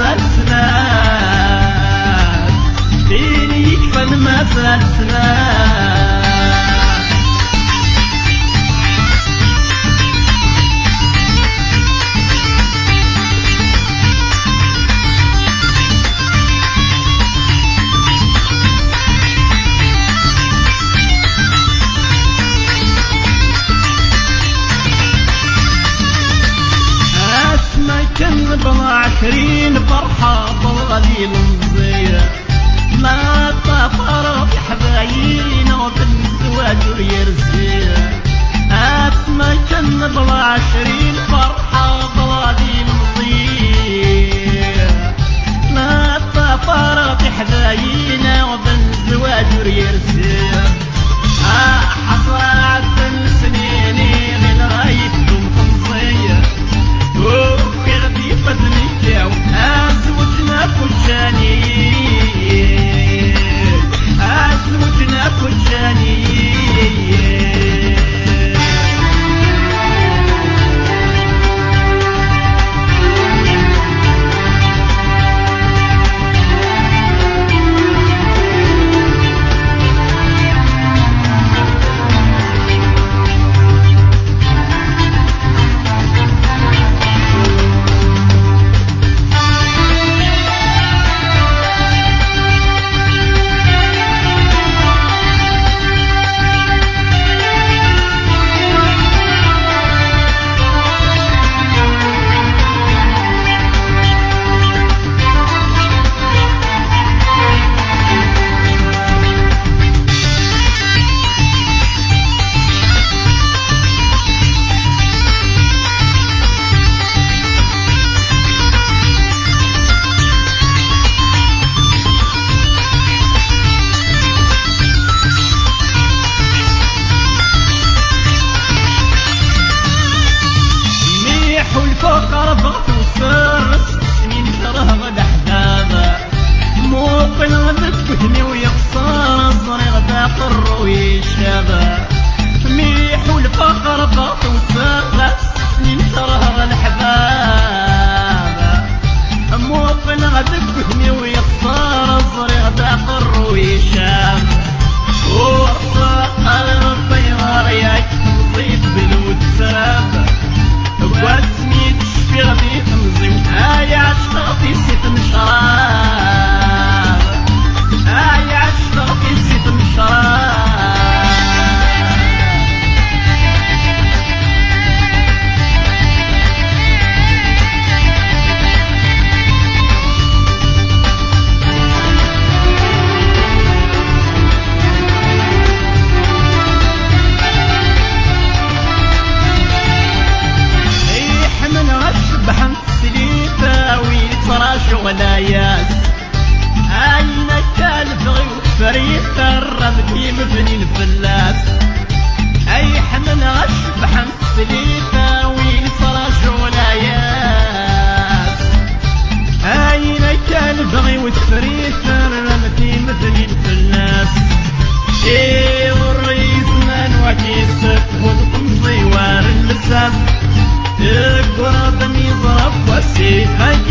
versinler Beni hiç bölmesinler كن بلا عشرين فرحة بالغليل مزية ما طفر في حبايين وبالزواج ويرزية أتما كن بلا عشرين فرحة بالغليل مزية ما طفر في حبايين وبالزواج ويرزية أحصاد سليفة وين ترجع العيال عينك البغي والتريفة رمتي مثلي في الناس. شي والرئيس من وكيسك وتقمضي وار اللساس تقرب يضرب وسيفك